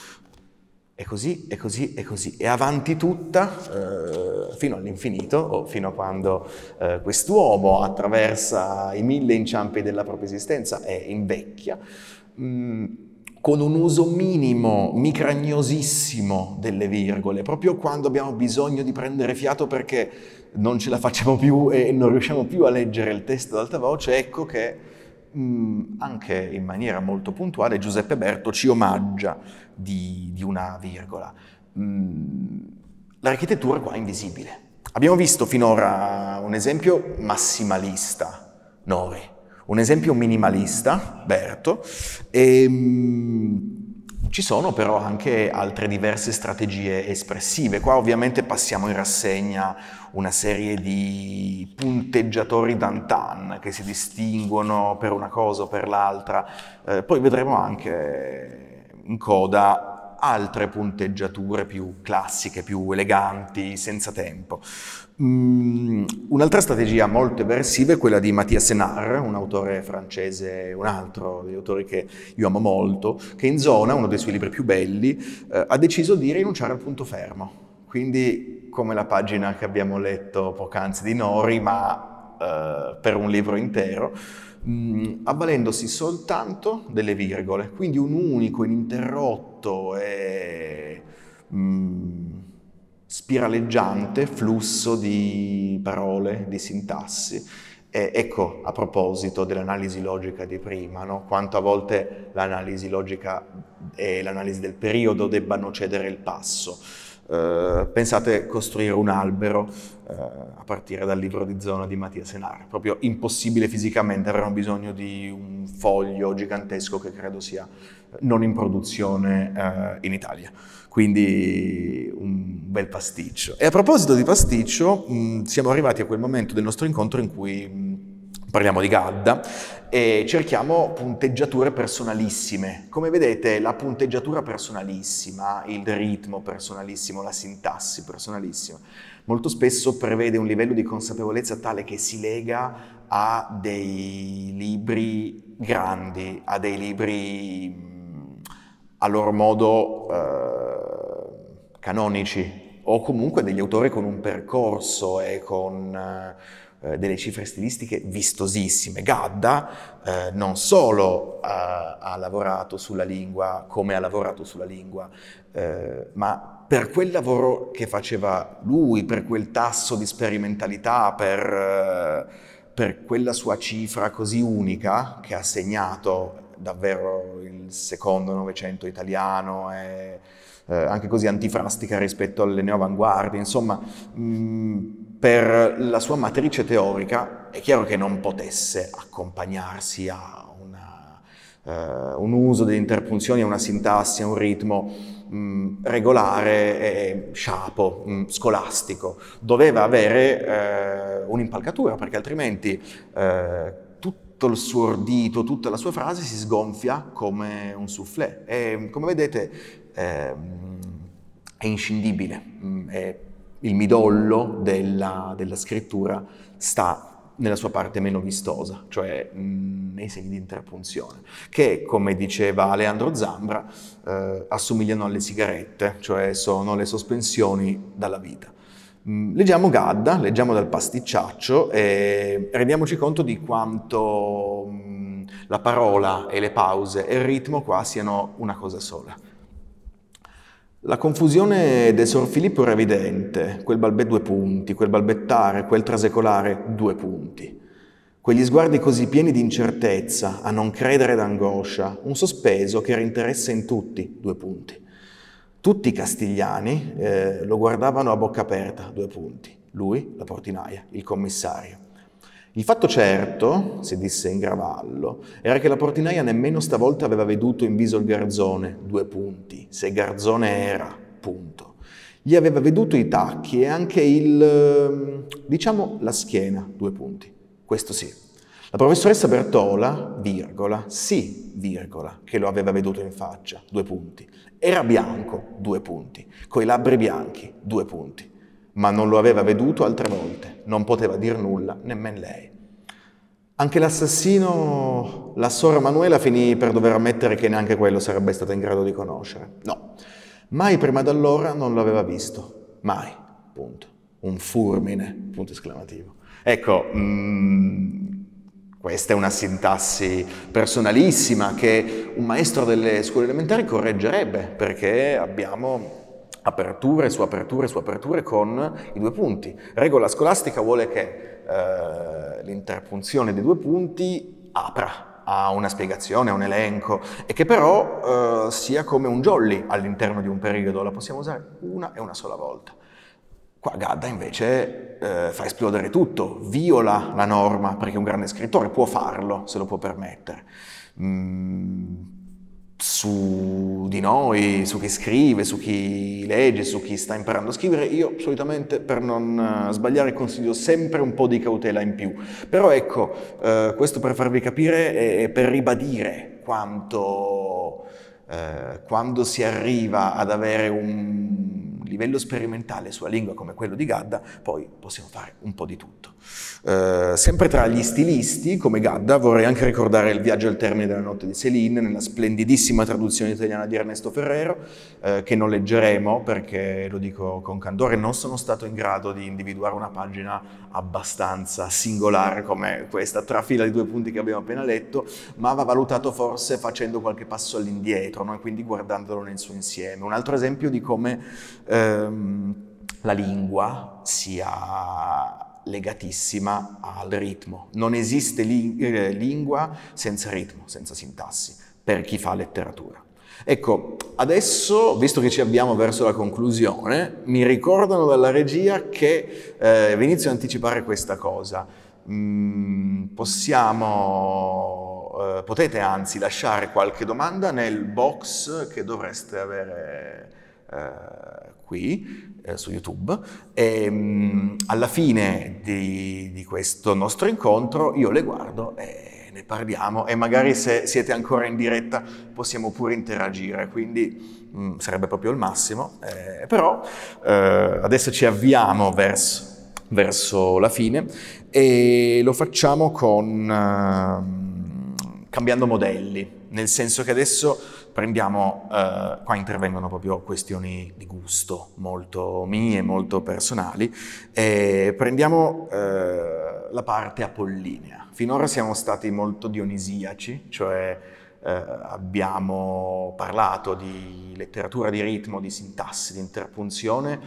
E così, e così, e così. E avanti tutta, eh, fino all'infinito, o fino a quando eh, quest'uomo attraversa i mille inciampi della propria esistenza e invecchia, mm, con un uso minimo, micragnosissimo delle virgole, proprio quando abbiamo bisogno di prendere fiato perché non ce la facciamo più e non riusciamo più a leggere il testo ad alta voce, ecco che Mm, anche in maniera molto puntuale Giuseppe Berto ci omaggia di, di una virgola. L'architettura qua è invisibile. Abbiamo visto finora un esempio massimalista, Nori, un esempio minimalista, Berto, e mm, ci sono però anche altre diverse strategie espressive. Qua ovviamente passiamo in rassegna una serie di punteggiatori d'antan che si distinguono per una cosa o per l'altra. Eh, poi vedremo anche in coda altre punteggiature più classiche, più eleganti, senza tempo. Mm, un'altra strategia molto eversiva è quella di Mathias Senard, un autore francese, un altro degli autori che io amo molto, che in Zona, uno dei suoi libri più belli, eh, ha deciso di rinunciare al punto fermo. Quindi come la pagina che abbiamo letto poc'anzi di Nori, ma eh, per un libro intero, mh, mm, avvalendosi soltanto delle virgole, quindi un unico, ininterrotto e mh, mm, spiraleggiante flusso di parole, di sintassi. E ecco, a proposito dell'analisi logica di prima, no? quanto a volte l'analisi logica e l'analisi del periodo debbano cedere il passo. Uh, pensate costruire un albero uh, a partire dal libro di zona di Mattia Senar, proprio impossibile fisicamente, avremo bisogno di un foglio gigantesco che credo sia non in produzione uh, in Italia, quindi un bel pasticcio. E a proposito di pasticcio, mh, siamo arrivati a quel momento del nostro incontro in cui mh, parliamo di Gadda, e cerchiamo punteggiature personalissime. Come vedete la punteggiatura personalissima, il ritmo personalissimo, la sintassi personalissima, molto spesso prevede un livello di consapevolezza tale che si lega a dei libri grandi, a dei libri a loro modo eh, canonici o comunque degli autori con un percorso e con... Eh, eh, delle cifre stilistiche vistosissime. Gadda eh, non solo ha, ha, lavorato sulla lingua come ha lavorato sulla lingua, eh, ma per quel lavoro che faceva lui, per quel tasso di sperimentalità, per, per quella sua cifra così unica che ha segnato davvero il secondo Novecento italiano e eh, anche così antifrastica rispetto alle neoavanguardie, insomma, mh, per la sua matrice teorica è chiaro che non potesse accompagnarsi a una, uh, un uso delle interpunzioni, a una sintassi, a un ritmo mh, regolare e sciapo, mh, scolastico. Doveva avere uh, un'impalcatura perché altrimenti uh, tutto il suo ordito, tutta la sua frase si sgonfia come un soufflé. E come vedete è inscindibile, è il midollo della, della scrittura sta nella sua parte meno vistosa, cioè mh, nei segni di interpunzione, che, come diceva Leandro Zambra, eh, assomigliano alle sigarette, cioè sono le sospensioni dalla vita. Mh, leggiamo Gadda, leggiamo dal pasticciaccio e rendiamoci conto di quanto la parola e le pause e il ritmo qua siano una cosa sola. La confusione del Sor Filippo era evidente, quel balbè due punti, quel balbettare, quel trasecolare due punti. Quegli sguardi così pieni di incertezza, a non credere d'angoscia, un sospeso che era interesse in tutti, due punti. Tutti i castigliani eh, lo guardavano a bocca aperta, due punti. Lui, la portinaia, il commissario. Il fatto certo, si disse in gravallo, era che la portinaia nemmeno stavolta aveva veduto in viso il garzone, due punti, se garzone era, punto. Gli aveva veduto i tacchi e anche il, ehm, diciamo, la schiena, due punti. Questo sì. La professoressa Bertola, virgola, sì, virgola, che lo aveva veduto in faccia, due punti. Era bianco, due punti, coi labbri bianchi, due punti ma non lo aveva veduto altre volte, non poteva dir nulla, nemmeno lei. Anche l'assassino, la sora Manuela, finì per dover ammettere che neanche quello sarebbe stato in grado di conoscere. No, mai prima d'allora non l'aveva visto, mai, punto. Un fulmine, punto esclamativo. Ecco, mm, questa è una sintassi personalissima che un maestro delle scuole elementari correggerebbe, perché abbiamo aperture su aperture su aperture con i due punti. Regola scolastica vuole che eh, l'interpunzione dei due punti apra a una spiegazione, a un elenco, e che però eh, sia come un jolly all'interno di un periodo, la possiamo usare una e una sola volta. Qua Gadda invece eh, fa esplodere tutto, viola la norma, perché un grande scrittore può farlo, se lo può permettere. Mm, su di noi, su chi scrive, su chi legge, su chi sta imparando a scrivere, io solitamente per non eh, sbagliare consiglio sempre un po' di cautela in più. Però ecco, eh, questo per farvi capire e per ribadire quanto eh, quando si arriva ad avere un livello sperimentale sulla lingua come quello di Gadda, poi possiamo fare un po' di tutto. Eh, sempre tra gli stilisti, come Gadda, vorrei anche ricordare Il viaggio al termine della notte di Céline, nella splendidissima traduzione italiana di Ernesto Ferrero, eh, che non leggeremo perché, lo dico con candore, non sono stato in grado di individuare una pagina abbastanza singolare come questa trafila di due punti che abbiamo appena letto, ma va valutato forse facendo qualche passo all'indietro, no? quindi guardandolo nel suo insieme. Un altro esempio di come ehm, la lingua sia legatissima al ritmo. Non esiste eh, lingua senza ritmo, senza sintassi, per chi fa letteratura. Ecco, adesso, visto che ci abbiamo verso la conclusione, mi ricordano dalla regia che eh, vi inizio a anticipare questa cosa. Mm, possiamo, eh, potete anzi lasciare qualche domanda nel box che dovreste avere eh, qui eh, su YouTube. E mh, mm, alla fine di, di, questo nostro incontro io le guardo e ne parliamo. E magari se siete ancora in diretta possiamo pure interagire, quindi mh, mm, sarebbe proprio il massimo, eh, però eh, adesso ci avviamo verso, verso, la fine e lo facciamo con, uh, cambiando modelli, nel senso che adesso prendiamo, eh, qua intervengono proprio questioni di gusto molto mie, molto personali, e prendiamo eh, la parte apollinea. Finora siamo stati molto dionisiaci, cioè eh, abbiamo parlato di letteratura di ritmo, di sintassi, di interpunzione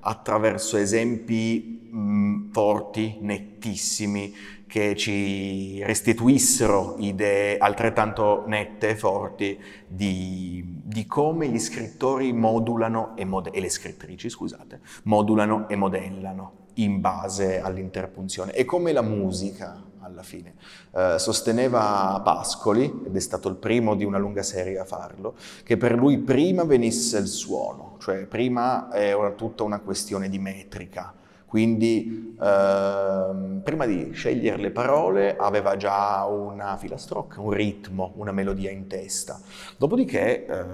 attraverso esempi mh, forti, nettissimi, che ci restituissero idee altrettanto nette e forti di, di come gli scrittori modulano e, mod- e le scrittrici, scusate, modulano e modellano in base all'interpunzione e come la musica alla fine. Eh, sosteneva Pascoli, ed è stato il primo di una lunga serie a farlo, che per lui prima venisse il suono, cioè prima era tutta una questione di metrica, quindi ehm, prima di scegliere le parole aveva già una filastrocca, un ritmo, una melodia in testa. Dopodiché eh,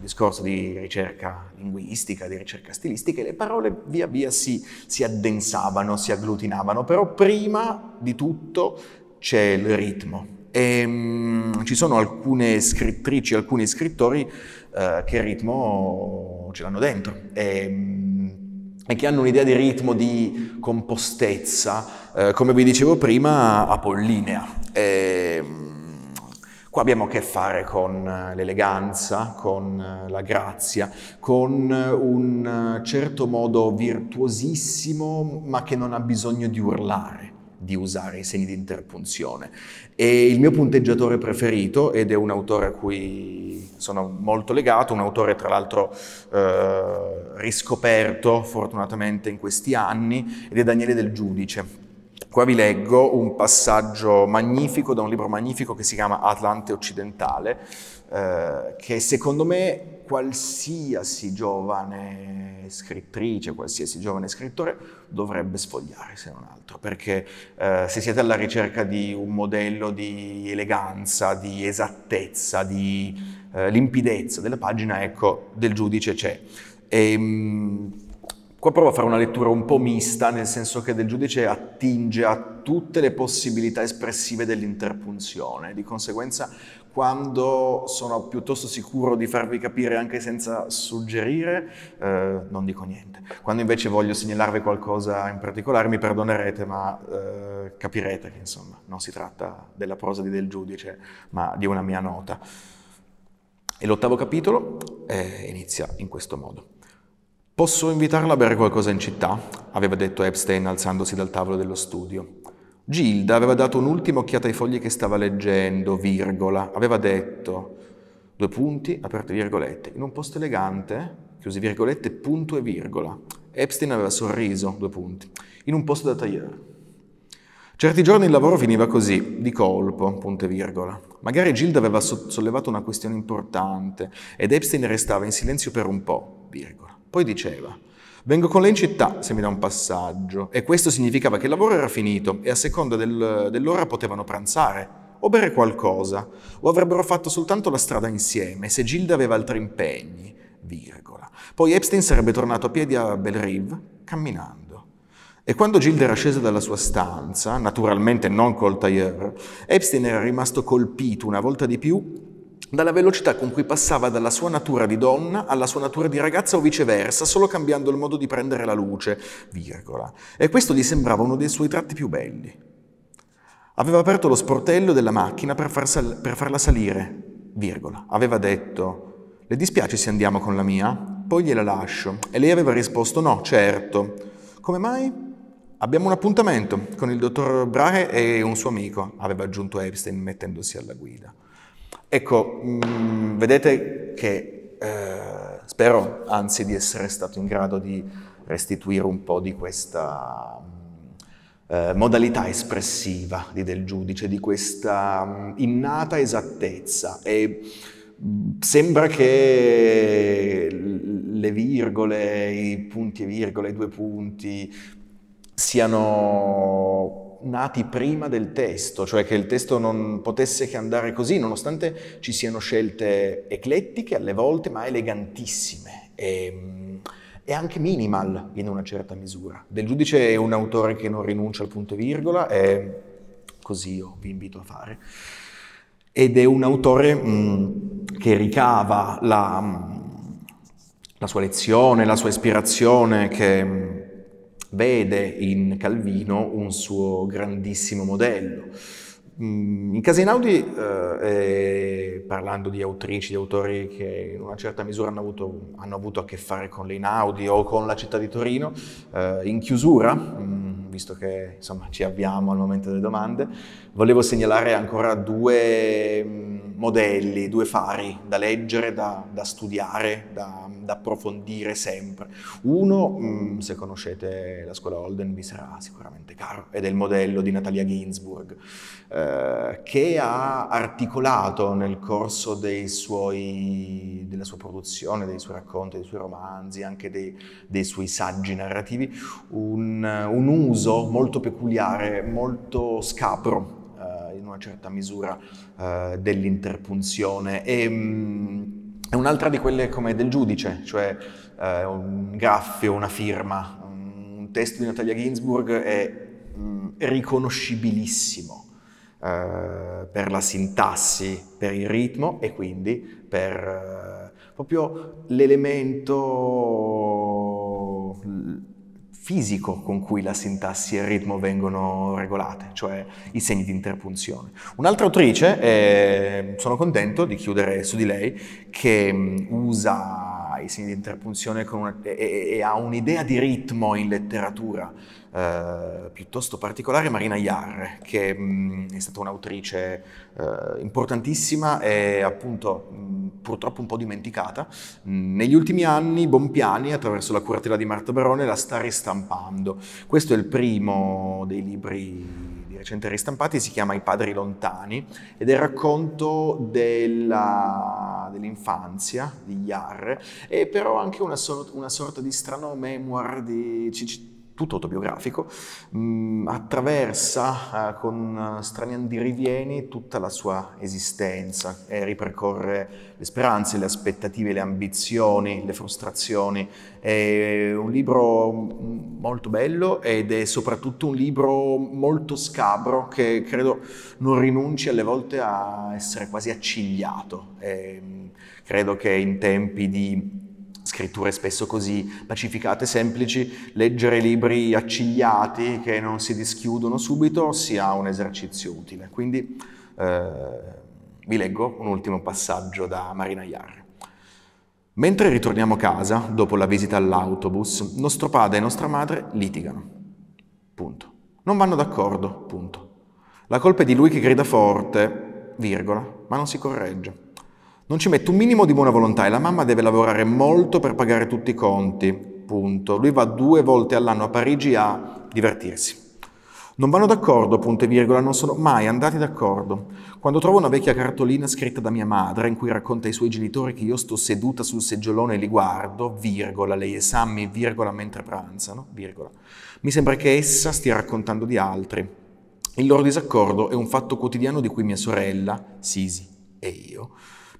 discorso di ricerca linguistica, di ricerca stilistica, e le parole via via si, si addensavano, si agglutinavano, però prima di tutto c'è il ritmo. E, um, ci sono alcune scrittrici, alcuni scrittori uh, che il ritmo ce l'hanno dentro. E, um, e che hanno un'idea di ritmo, di compostezza, eh, come vi dicevo prima, apollinea. E, Qua abbiamo a che fare con eh, l'eleganza, con eh, la grazia, con eh, un certo modo virtuosissimo, ma che non ha bisogno di urlare, di usare i segni di interpunzione. E il mio punteggiatore preferito, ed è un autore a cui sono molto legato, un autore tra l'altro eh, riscoperto fortunatamente in questi anni, ed è Daniele Del Giudice Qua vi leggo un passaggio magnifico da un libro magnifico che si chiama Atlante Occidentale, eh, che secondo me qualsiasi giovane scrittrice, qualsiasi giovane scrittore dovrebbe sfogliare, se non altro, perché eh, se siete alla ricerca di un modello di eleganza, di esattezza, di eh, limpidezza della pagina, ecco, del giudice c'è. E, ehm, Qua provo a fare una lettura un po' mista, nel senso che del giudice attinge a tutte le possibilità espressive dell'interpunzione. Di conseguenza, quando sono piuttosto sicuro di farvi capire anche senza suggerire, eh, non dico niente. Quando invece voglio segnalarvi qualcosa in particolare, mi perdonerete, ma eh, capirete che insomma non si tratta della prosa di del giudice, ma di una mia nota. E l'ottavo capitolo eh, inizia in questo modo. Posso invitarla a bere qualcosa in città? aveva detto Epstein alzandosi dal tavolo dello studio. Gilda aveva dato un'ultima occhiata ai fogli che stava leggendo, virgola. Aveva detto, due punti, aperte virgolette, in un posto elegante, chiusi virgolette, punto e virgola. Epstein aveva sorriso, due punti, in un posto da tagliare. Certi giorni il lavoro finiva così, di colpo, punto e virgola. Magari Gilda aveva sollevato una questione importante ed Epstein restava in silenzio per un po', virgola. Poi diceva, vengo con lei in città se mi dà un passaggio. E questo significava che il lavoro era finito e a seconda del, dell'ora potevano pranzare o bere qualcosa, o avrebbero fatto soltanto la strada insieme se Gilda aveva altri impegni, virgola. Poi Epstein sarebbe tornato a piedi a Belle Rive camminando. E quando Gilda era scesa dalla sua stanza, naturalmente non col tailleur, Epstein era rimasto colpito una volta di più dalla velocità con cui passava dalla sua natura di donna alla sua natura di ragazza o viceversa, solo cambiando il modo di prendere la luce, virgola. E questo gli sembrava uno dei suoi tratti più belli. Aveva aperto lo sportello della macchina per, far sal- per farla salire, virgola. Aveva detto, le dispiace se andiamo con la mia? Poi gliela lascio. E lei aveva risposto, no, certo. Come mai? Abbiamo un appuntamento con il dottor Brahe e un suo amico, aveva aggiunto Epstein mettendosi alla guida. Ecco, mh, mm, vedete che eh, spero anzi di essere stato in grado di restituire un po' di questa mm, eh, modalità espressiva di del giudice, di questa mh, mm, innata esattezza. E sembra che le virgole, i punti e virgole, i due punti siano nati prima del testo, cioè che il testo non potesse che andare così, nonostante ci siano scelte eclettiche alle volte, ma elegantissime e, e anche minimal in una certa misura. Del giudice è un autore che non rinuncia al punto e virgola e così io vi invito a fare. Ed è un autore mh, che ricava la, la sua lezione, la sua ispirazione, che vede in Calvino un suo grandissimo modello. Mm, in Casa Inaudi, eh, parlando di autrici, di autori che in una certa misura hanno avuto, hanno avuto a che fare con le Inaudi o con la città di Torino, eh, in chiusura, mh, mm, vi visto che insomma, ci avviamo al momento delle domande, volevo segnalare ancora due mm, modelli, due fari da leggere, da, da studiare, da, da, approfondire sempre. Uno, mm, se conoscete la scuola Holden, vi sarà sicuramente caro, ed è il modello di Natalia Ginsburg, eh, che ha articolato nel corso suoi, della sua produzione, dei suoi racconti, dei suoi romanzi, anche dei, dei suoi saggi narrativi, un, un uso molto peculiare, molto scapro in una certa misura uh, dell'interpunzione. E, um, è un'altra di quelle come del giudice, cioè uh, un graffio, una firma. Un testo di Natalia Ginsburg è um, riconoscibilissimo uh, per la sintassi, per il ritmo e quindi per proprio l'elemento fisico con cui la sintassi e il ritmo vengono regolate, cioè i segni di interpunzione. Un'altra autrice, eh, sono contento di chiudere su di lei, che mm, usa i segni di interpunzione una, e, e, ha un'idea di ritmo in letteratura eh, piuttosto particolare, Marina Iar, che mh, mm, è stata un'autrice eh, importantissima e appunto mh, mm, purtroppo un po' dimenticata. Mh, negli ultimi anni Bompiani, attraverso la curatela di Marta Barone, la sta ristampando. Questo è il primo dei libri di recente ristampati, si chiama I padri lontani ed è il racconto della, dell'infanzia di Iar, e però anche una, sor- una sorta di strano memoir di tutto autobiografico, mh, mm, attraversa eh, con strani andirivieni tutta la sua esistenza e ripercorre le speranze, le aspettative, le ambizioni, le frustrazioni. È un libro molto bello ed è soprattutto un libro molto scabro che credo non rinunci alle volte a essere quasi accigliato. E, credo che in tempi di scritture spesso così pacificate, semplici, leggere libri accigliati che non si dischiudono subito sia un esercizio utile. Quindi eh, vi leggo un ultimo passaggio da Marina Iar. Mentre ritorniamo a casa, dopo la visita all'autobus, nostro padre e nostra madre litigano. Punto. Non vanno d'accordo. Punto. La colpa è di lui che grida forte, virgola, ma non si corregge. Non ci mette un minimo di buona volontà e la mamma deve lavorare molto per pagare tutti i conti. Punto. Lui va due volte all'anno a Parigi a divertirsi. Non vanno d'accordo, punto e virgola, non sono mai andati d'accordo. Quando trovo una vecchia cartolina scritta da mia madre in cui racconta ai suoi genitori che io sto seduta sul seggiolone e li guardo, virgola, lei e Sammy, virgola, mentre pranzano, virgola, mi sembra che essa stia raccontando di altri. Il loro disaccordo è un fatto quotidiano di cui mia sorella, Sisi e io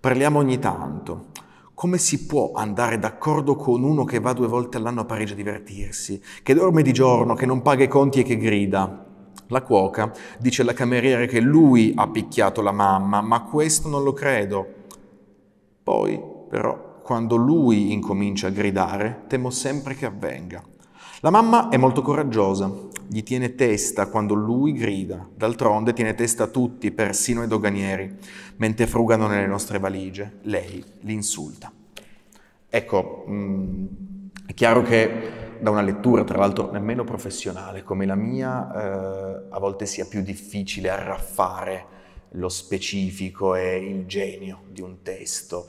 Parliamo ogni tanto. Come si può andare d'accordo con uno che va due volte all'anno a Parigi a divertirsi, che dorme di giorno, che non paga i conti e che grida? La cuoca dice alla cameriera che lui ha picchiato la mamma, ma questo non lo credo. Poi, però, quando lui incomincia a gridare, temo sempre che avvenga. La mamma è molto coraggiosa, gli tiene testa quando lui grida, d'altronde tiene testa a tutti, persino ai doganieri, mentre frugano nelle nostre valigie. Lei li insulta. Ecco, mh, mm, è chiaro che da una lettura, tra l'altro nemmeno professionale come la mia, eh, a volte sia più difficile arraffare lo specifico e il genio di un testo.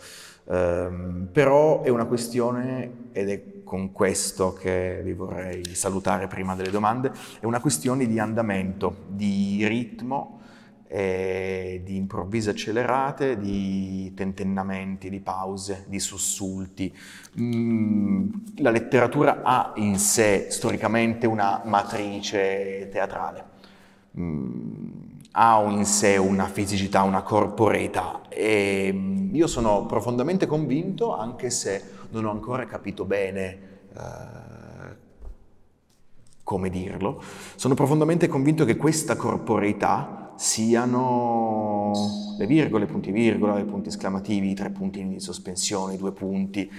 Um, però è una questione, ed è con questo che vi vorrei salutare prima delle domande, è una questione di andamento, di ritmo, di improvvise accelerate, di tentennamenti, di pause, di sussulti. Mm, la letteratura ha in sé storicamente una matrice teatrale. Mm, ha in sé una fisicità, una corporeità. E mm, io sono profondamente convinto, anche se non ho ancora capito bene eh, come dirlo, sono profondamente convinto che questa corporeità siano le virgole, i punti virgola, i punti esclamativi, i tre punti di sospensione, i due punti,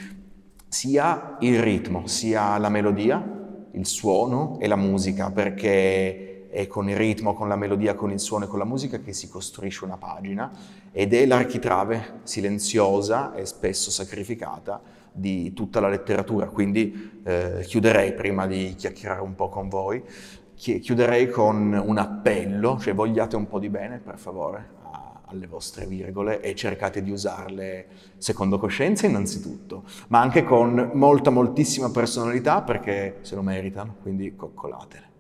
sia il ritmo, sia la melodia, il suono e la musica, perché è con il ritmo, con la melodia, con il suono e con la musica che si costruisce una pagina ed è l'architrave silenziosa e spesso sacrificata di tutta la letteratura. Quindi eh, chiuderei prima di chiacchierare un po' con voi, chiuderei con un appello, cioè vogliate un po' di bene, per favore, alle vostre virgole e cercate di usarle secondo coscienza innanzitutto, ma anche con molta, moltissima personalità perché se lo meritano, quindi coccolatele.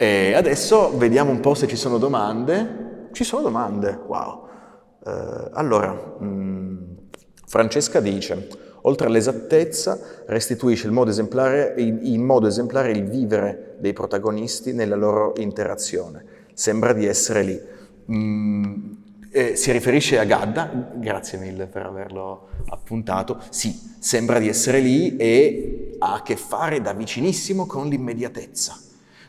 E adesso vediamo un po' se ci sono domande. Ci sono domande, wow. Uh, allora, mh, mm, Francesca dice, oltre all'esattezza, restituisce in modo, in modo esemplare il vivere dei protagonisti nella loro interazione. Sembra di essere lì. Mm, eh, si riferisce a Gadda, grazie mille per averlo appuntato, sì, sembra di essere lì e ha a che fare da vicinissimo con l'immediatezza,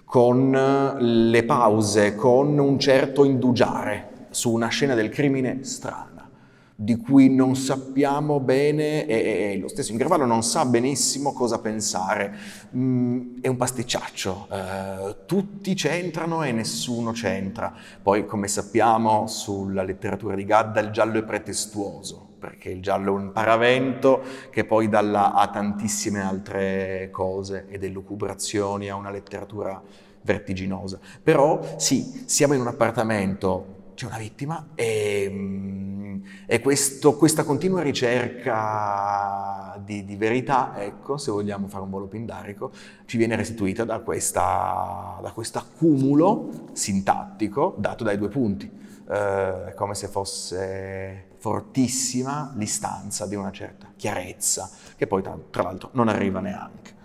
con eh, le pause, con un certo indugiare su una scena del crimine strana di cui non sappiamo bene e, e lo stesso Ingravallo non sa benissimo cosa pensare. Mm, è un pasticciaccio, eh, tutti c'entrano e nessuno c'entra. Poi, come sappiamo, sulla letteratura di Gadda il giallo è pretestuoso, perché il giallo è un paravento che poi là a tantissime altre cose e delucubrazioni, a una letteratura vertiginosa. Però sì, siamo in un appartamento c'è una vittima e, mm, e questo, questa continua ricerca di, di, verità, ecco, se vogliamo fare un volo pindarico, ci viene restituita da, questo accumulo sintattico dato dai due punti. Eh, come se fosse fortissima l'istanza di una certa chiarezza, che poi tra l'altro non arriva neanche.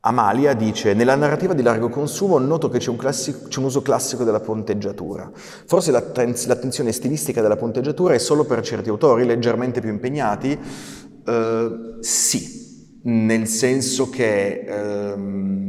Amalia dice, nella narrativa di largo consumo noto che c'è un, classico, c'è un uso classico della ponteggiatura. Forse l'attenzione stilistica della ponteggiatura è solo per certi autori leggermente più impegnati? Uh, sì, nel senso che... Um,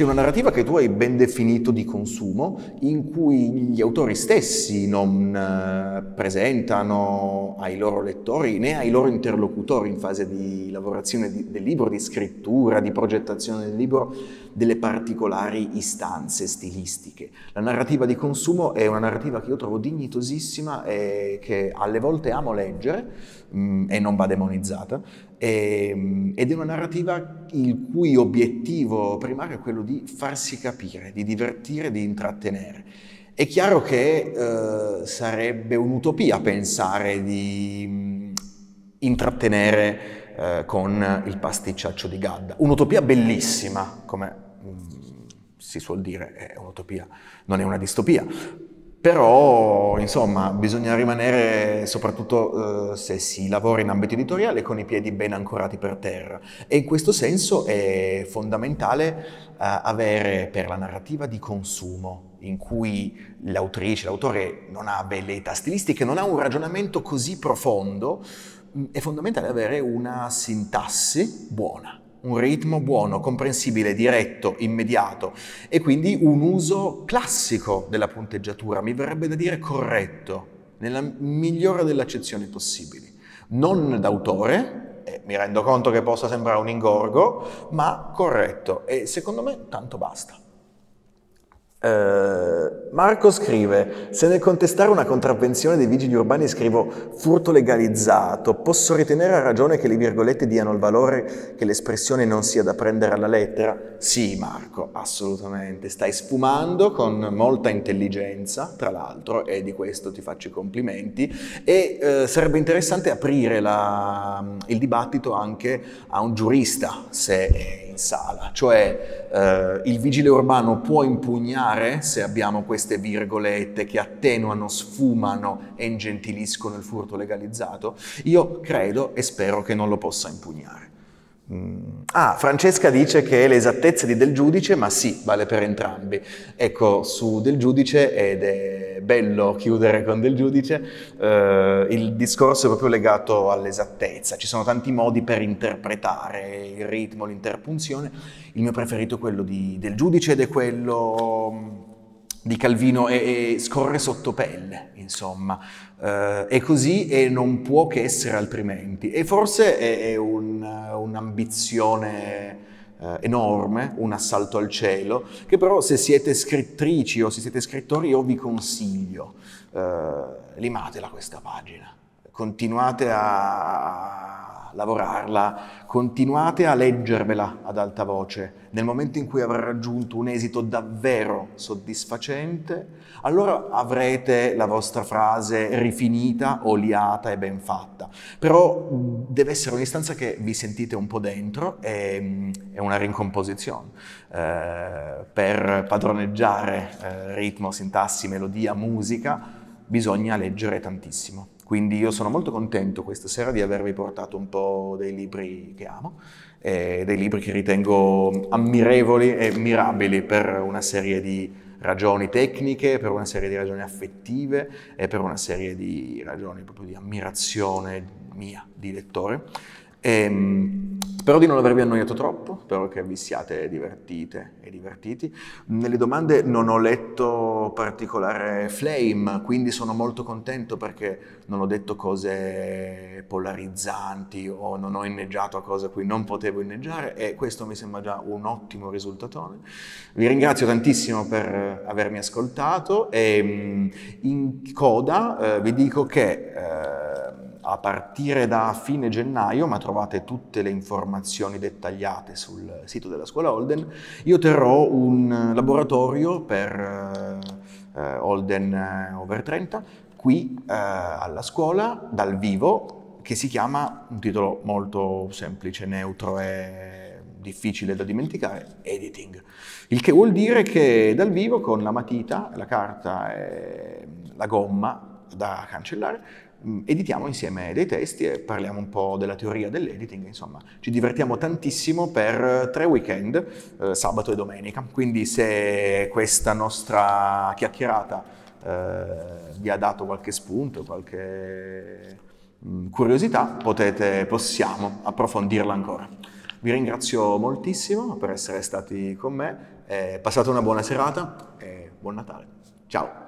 c'è una narrativa che tu hai ben definito di consumo, in cui gli autori stessi non eh, presentano ai loro lettori né ai loro interlocutori in fase di lavorazione di, del libro, di scrittura, di progettazione del libro, delle particolari istanze stilistiche. La narrativa di consumo è una narrativa che io trovo dignitosissima e che alle volte amo leggere mh, mm, e non va demonizzata, ed è una narrativa il cui obiettivo primario è quello di farsi capire, di divertire, di intrattenere. È chiaro che eh, sarebbe un'utopia pensare di mm, intrattenere eh, con il pasticciaccio di Gadda. Un'utopia bellissima, come mm, si suol dire, è un'utopia, non è una distopia, però, insomma, bisogna rimanere, soprattutto eh, se si lavora in ambito editoriale, con i piedi ben ancorati per terra. E in questo senso è fondamentale eh, avere per la narrativa di consumo, in cui l'autrice, l'autore non ha velleità stilistiche, non ha un ragionamento così profondo, è fondamentale avere una sintassi buona un ritmo buono, comprensibile, diretto, immediato e quindi un uso classico della punteggiatura, mi verrebbe da dire corretto, nella migliore delle accezioni possibili. Non d'autore, eh, mi rendo conto che possa sembrare un ingorgo, ma corretto e secondo me tanto basta. Uh, Marco scrive, se nel contestare una contravvenzione dei vigili urbani scrivo furto legalizzato, posso ritenere a ragione che le virgolette diano il valore che l'espressione non sia da prendere alla lettera? Sì Marco, assolutamente, stai sfumando con molta intelligenza, tra l'altro, e di questo ti faccio i complimenti, e uh, sarebbe interessante aprire la, il dibattito anche a un giurista, se è in sala, cioè uh, il vigile urbano può impugnare se abbiamo queste virgolette che attenuano, sfumano e ingentiliscono il furto legalizzato? Io credo e spero che non lo possa impugnare. Mm. Ah, Francesca dice che è l'esattezza di Del Giudice, ma sì, vale per entrambi. Ecco, su Del Giudice, ed è bello chiudere con Del Giudice, eh, il discorso è proprio legato all'esattezza. Ci sono tanti modi per interpretare il ritmo, l'interpunzione. Il mio preferito è quello di Del Giudice ed è quello mm, di Calvino e, e scorre sotto pelle, insomma. Uh, è così e non può che essere altrimenti. E forse è, è un, un'ambizione uh, enorme, un assalto al cielo, che però se siete scrittrici o se siete scrittori io vi consiglio, uh, limatela questa pagina, continuate a lavorarla, continuate a leggervela ad alta voce. Nel momento in cui avrà raggiunto un esito davvero soddisfacente, allora avrete la vostra frase rifinita, oliata e ben fatta. Però deve essere un'istanza che vi sentite un po' dentro e è una rincomposizione. Eh, per padroneggiare eh, ritmo, sintassi, melodia, musica, bisogna leggere tantissimo. Quindi io sono molto contento questa sera di avervi portato un po' dei libri che amo, eh, dei libri che ritengo ammirevoli e mirabili per una serie di ragioni tecniche, per una serie di ragioni affettive e per una serie di ragioni proprio di ammirazione mia di lettore. E, ehm, Spero di non avervi annoiato troppo, spero che vi siate divertite e divertiti. Nelle domande non ho letto particolare flame, quindi sono molto contento perché non ho detto cose polarizzanti o non ho inneggiato a cose a cui non potevo inneggiare e questo mi sembra già un ottimo risultatone. Vi ringrazio tantissimo per avermi ascoltato e mm, in coda eh, vi dico che eh, a partire da fine gennaio, ma trovate tutte le informazioni dettagliate sul sito della scuola Holden, io terrò un laboratorio per uh, Holden Over 30 qui uh, alla scuola dal vivo che si chiama, un titolo molto semplice, neutro e difficile da dimenticare, editing. Il che vuol dire che dal vivo con la matita, la carta e la gomma da cancellare editiamo insieme dei testi e parliamo un po' della teoria dell'editing, insomma ci divertiamo tantissimo per tre weekend, eh, sabato e domenica, quindi se questa nostra chiacchierata eh, vi ha dato qualche spunto, qualche mh, mm, curiosità, potete, possiamo approfondirla ancora. Vi ringrazio moltissimo per essere stati con me, eh, passate una buona serata e buon Natale. Ciao!